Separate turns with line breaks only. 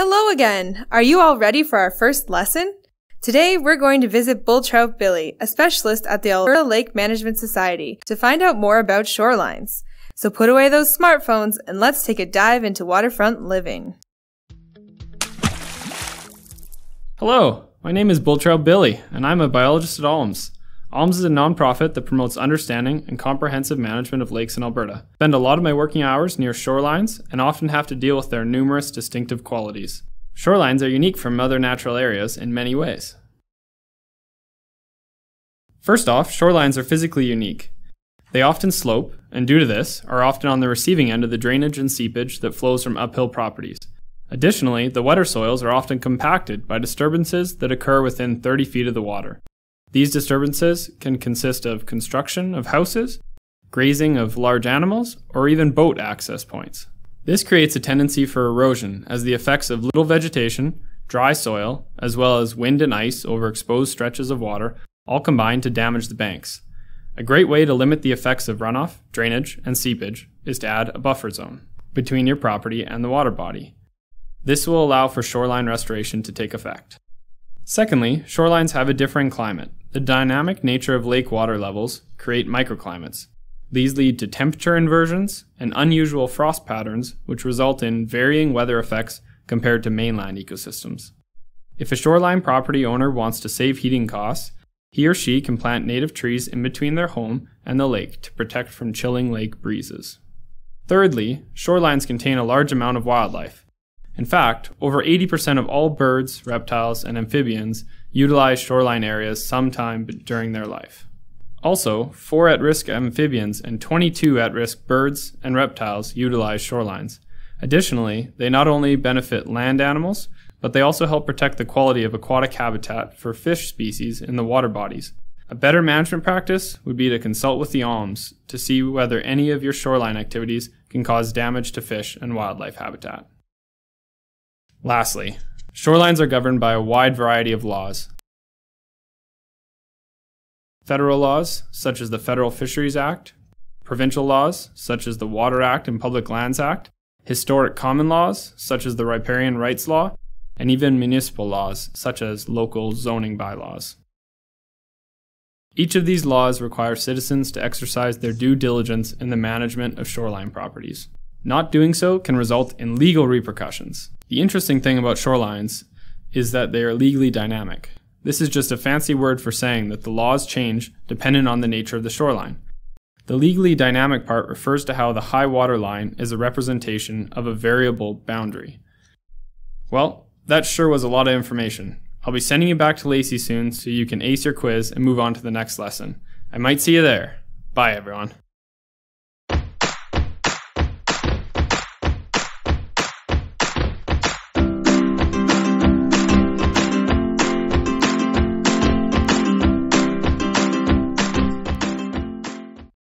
Hello again! Are you all ready for our first lesson? Today we're going to visit Bull Trout Billy, a specialist at the Alberta Lake Management Society, to find out more about shorelines. So put away those smartphones and let's take a dive into waterfront living.
Hello, my name is Bull Trout Billy, and I'm a biologist at ALMS. ALMS is a nonprofit that promotes understanding and comprehensive management of lakes in Alberta. Spend a lot of my working hours near shorelines and often have to deal with their numerous distinctive qualities. Shorelines are unique from other natural areas in many ways. First off, shorelines are physically unique. They often slope, and due to this, are often on the receiving end of the drainage and seepage that flows from uphill properties. Additionally, the wetter soils are often compacted by disturbances that occur within 30 feet of the water. These disturbances can consist of construction of houses, grazing of large animals, or even boat access points. This creates a tendency for erosion as the effects of little vegetation, dry soil, as well as wind and ice over exposed stretches of water all combine to damage the banks. A great way to limit the effects of runoff, drainage, and seepage is to add a buffer zone between your property and the water body. This will allow for shoreline restoration to take effect. Secondly, shorelines have a differing climate. The dynamic nature of lake water levels create microclimates. These lead to temperature inversions and unusual frost patterns, which result in varying weather effects compared to mainland ecosystems. If a shoreline property owner wants to save heating costs, he or she can plant native trees in between their home and the lake to protect from chilling lake breezes. Thirdly, shorelines contain a large amount of wildlife, in fact, over 80% of all birds, reptiles, and amphibians utilize shoreline areas sometime during their life. Also, 4 at risk amphibians and 22 at risk birds and reptiles utilize shorelines. Additionally, they not only benefit land animals, but they also help protect the quality of aquatic habitat for fish species in the water bodies. A better management practice would be to consult with the ALMS to see whether any of your shoreline activities can cause damage to fish and wildlife habitat. Lastly, shorelines are governed by a wide variety of laws. Federal laws, such as the Federal Fisheries Act, provincial laws, such as the Water Act and Public Lands Act, historic common laws, such as the Riparian Rights Law, and even municipal laws, such as local zoning bylaws. Each of these laws require citizens to exercise their due diligence in the management of shoreline properties. Not doing so can result in legal repercussions. The interesting thing about shorelines is that they are legally dynamic. This is just a fancy word for saying that the laws change dependent on the nature of the shoreline. The legally dynamic part refers to how the high water line is a representation of a variable boundary. Well, that sure was a lot of information. I'll be sending you back to Lacy soon so you can ace your quiz and move on to the next lesson. I might see you there. Bye, everyone.